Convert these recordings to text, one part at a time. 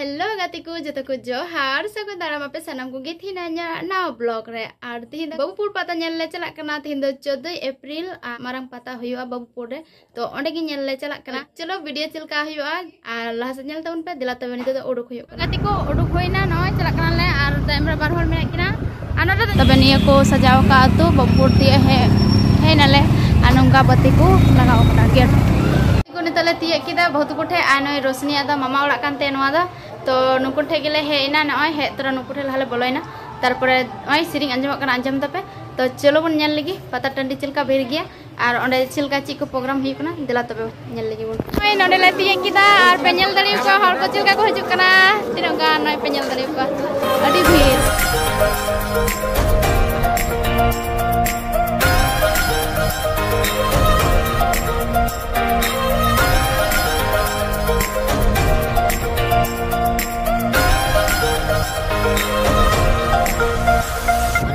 हेलो गतिको जतको जोहार सको दाराम पे सनम को गे थी नया नाव ब्लॉग रे आर तिहिन बाबूपुर पता nyel le chalak kana तिहिन दो 14 अप्रैल marang pata हुआ बाबूपुर रे तो ओंडे गे nyel le chalak kana चलो वीडियो चलका हुआ आर लहा से nyel ताउन पे दिला तबे नितो दो उडुक हुआ गतिको उडुक होइना नय चलak kana ले आर टाइम रे बार हर मेना किना अनोटा तबे निया को सजाव का तो बाबूपुर तिए हे हे नले अनंगा बत्ती को लगाओ कना गेट को नितले तिये किदा बहुत कोठे आनय रोशनी आदा मामा ओड़ा कानते ᱛᱚ ᱱᱩᱠᱩ ᱴᱷᱮᱡ ᱜᱮᱞᱮ ᱦᱮᱡ ᱮᱱᱟ ᱱᱚᱜᱼᱚᱭ ᱦᱮᱡ ᱛᱚᱨᱟ ᱱᱩᱠᱩ ᱴᱷᱮᱡ ᱞᱟᱦᱟᱞᱮ ᱵᱚᱞᱚᱭᱮᱱᱟ ᱛᱟᱨᱯᱚᱨᱮ ᱱᱚᱜᱼᱚᱭ ᱥᱮᱨᱮᱧ ᱟᱸᱡᱚᱢᱚᱜ ᱠᱟᱱᱟ ᱟᱸᱡᱚᱢ ᱛᱟᱯᱮ ᱛᱚ ᱪᱚᱞᱚ ᱵᱚᱱ ᱧᱮᱞ ᱞᱮᱜᱮ ᱯᱟᱛᱟ ᱴᱟᱺᱰᱤ ᱪᱮᱫ ᱞᱮᱠᱟ ᱵᱷᱤᱲ ᱜᱮᱭᱟ ᱟᱨ ᱚᱸᱰᱮ ᱪᱮᱫ ᱞᱮᱠᱟ ᱪᱮᱫ ᱠᱚ ᱯᱨᱳᱜᱨᱟᱢ ᱦᱩᱭᱩᱜ ᱠᱟᱱᱟ ᱫᱮᱞᱟ ᱛᱚᱵᱮ ᱧᱮᱞ ᱞᱮᱜᱮ ᱵᱚᱱ ᱱᱚᱜᱼᱚᱭ ᱱᱚᱰᱮ ᱞᱮ ᱛᱤᱭᱟᱹᱜ ᱠᱮᱫᱟ ᱟᱨ ᱯᱮ ᱧᱮᱞ ᱫᱟᱲᱮᱭᱟᱠᱚᱣᱟ ᱦᱚᱲ ᱠᱚ ᱪᱮᱫ ᱞᱮᱠᱟ ᱠᱚ ᱦᱤᱡᱩᱜ ᱠᱟᱱᱟ ᱛᱤᱱᱟᱹᱜ ᱜᱟᱱ ᱱᱚᱜᱼᱚᱭ ᱯᱮ ᱧᱮᱞ ᱫᱟᱲᱮᱭᱟᱠᱚᱣᱟ ᱟᱹᱰᱤ ᱵᱷᱤᱲ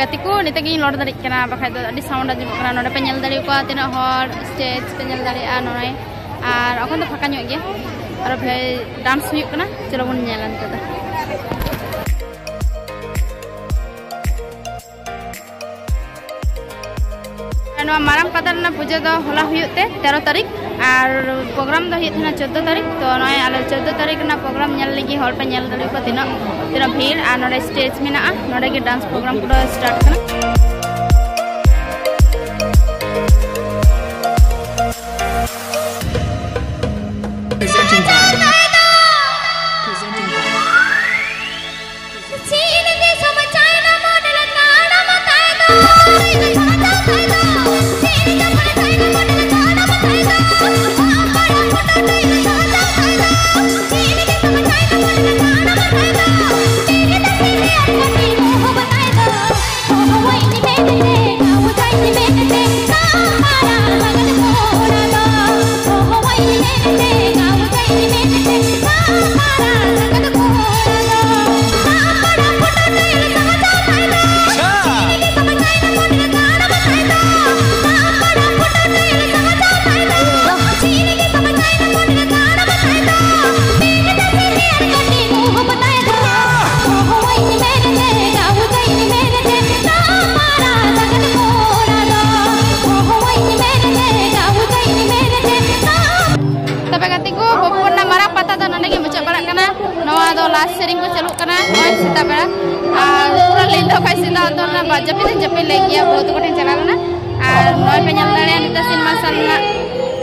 gatiku nite gi lor dari kena itu ada di sound dari kena nore penyel dari kua tina hor stage penyel dari a nore eh. a rokon to pakanyo gi ya. a rokai dance mi kena cero bun nyelan. ᱱᱚᱣᱟ ᱢᱟᱨᱟᱝ ᱯᱟᱛᱟ ᱨᱮᱱᱟᱜ ᱯᱩᱡᱟᱹ ᱫᱚ ᱦᱚᱞᱟ ᱦᱩᱭᱩᱜ ᱛᱮ ᱛᱮᱨᱚ ᱛᱟᱹᱨᱤᱠᱷ ᱟᱨ ᱯᱨᱳᱜᱨᱟᱢ ᱫᱚ ᱦᱩᱭᱩᱜ ᱛᱟᱦᱮᱱᱟ ᱪᱳᱫᱽᱫᱳ ᱛᱟᱹᱨᱤᱠᱷ ᱛᱚ ᱱᱚᱜᱼᱚᱭ ᱟᱞᱮ ᱪᱳᱫᱽᱫᱳ ᱛᱟᱹᱨᱤᱠᱷ ᱨᱮᱱᱟᱜ ᱯᱨᱳᱜᱨᱟᱢ ᱧᱮᱞ ᱞᱟᱹᱜᱤᱫ ᱦᱚᱲ ᱯᱮ ᱧᱮᱞ ᱫᱟᱲᱮᱭᱟᱠᱚᱣᱟ ᱛᱤᱱᱟᱹᱜ ᱛᱤᱱᱟᱹᱜ ᱵᱷᱤᱲ ᱟᱨ ᱱᱚᱰᱮ ᱥᱴᱮᱡᱽ ᱢᱮᱱᱟᱜᱼᱟ ᱱᱚᱰᱮ ᱜᱮ ᱰᱟᱱᱥ ᱯᱨᱳᱜᱨᱟᱢ ᱠᱚᱫᱚ ᱥᱴᱟᱨᱴ ᱠᱟᱱᱟ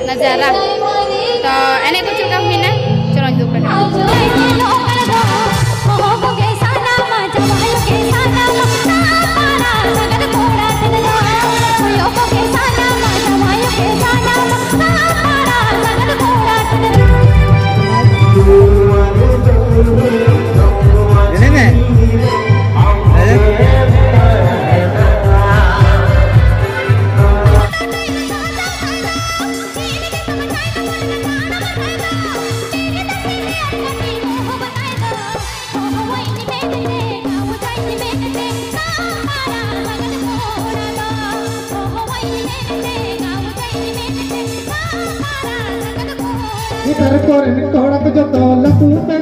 Nah, jarak. Tuh, ini kucing kami, nah. Curang juga, nah. ना चलो दू पे Ini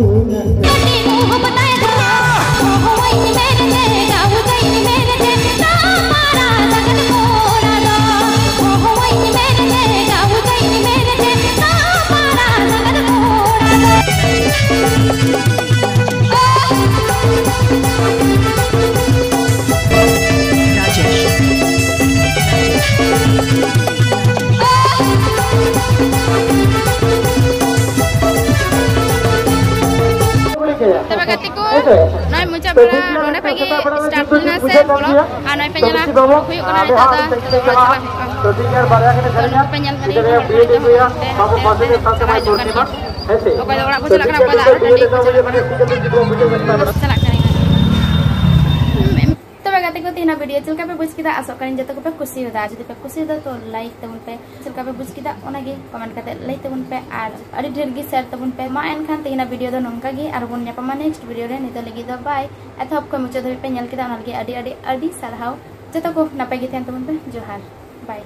Terima kasih. ᱜᱟᱛᱮ ᱠᱚ ᱛᱮᱦᱮᱧᱟᱜ ᱵᱷᱤᱰᱤᱭᱳ ᱪᱮᱫ ᱞᱮᱠᱟ ᱯᱮ ᱵᱩᱡᱽ ᱠᱮᱫᱟ ᱟᱥᱚᱜ ᱠᱟᱹᱱᱟᱹᱧ ᱡᱚᱛᱚ ᱠᱚᱯᱮ ᱠᱩᱥᱤᱭᱟᱫᱟ ᱡᱩᱫᱤ ᱯᱮ ᱠᱩᱥᱤᱭᱟᱫᱟ ᱛᱚ ᱞᱟᱭᱤᱠ ᱛᱟᱵᱚᱱ ᱯᱮ ᱪᱮᱫ ᱞᱮᱠᱟ ᱯᱮ ᱵᱩᱡᱽ ᱠᱮᱫᱟ ᱚᱱᱟᱜᱮ ᱠᱚᱢᱮᱱᱴ ᱠᱟᱛᱮ ᱞᱟᱹᱭ ᱛᱟᱵᱚᱱ ᱯᱮ ᱟᱨ ᱟᱹᱰᱤ ᱰᱷᱮᱨ ᱜᱮ ᱥᱮᱭᱟᱨ ᱛᱟᱵᱚᱱ ᱯᱮ ᱢᱟ ᱮᱱᱠᱷᱟᱱ ᱛᱮᱦᱮᱧᱟᱜ ᱵᱷᱤᱰᱤᱭᱳ ᱫᱚ ᱱᱚᱝᱠᱟ ᱜᱮ ᱟᱨ ᱵᱚᱱ ᱧᱟᱯᱟᱢᱟ ᱱᱮᱠᱥᱴ ᱵᱷᱤᱰᱤᱭᱳ ᱨᱮ ᱱᱤᱛᱚᱜ ᱞᱟᱹᱜᱤᱫ ᱫᱚ ᱵᱟᱭ ᱮᱛᱚᱦᱚᱵ ᱠᱷᱚᱱ ᱢᱩᱪᱟᱹᱫ ᱫᱷᱟᱹᱵᱤᱡ ᱯᱮ ᱧᱮᱞ ᱠᱮᱫᱟ ᱚᱱᱟ ᱞᱟᱹᱜᱤᱫ ᱟᱹᱰᱤ ᱟᱹᱰᱤ ᱟᱹᱰᱤ ᱥᱟᱨᱦᱟᱣ ᱡᱚᱛᱚ ᱠᱚ ᱱᱟᱯᱟᱭ ᱜᱮ ᱛᱟᱦᱮᱱ ᱛᱟᱵᱚᱱ ᱯᱮ ᱡᱚᱦᱟᱨ ᱵᱟᱭ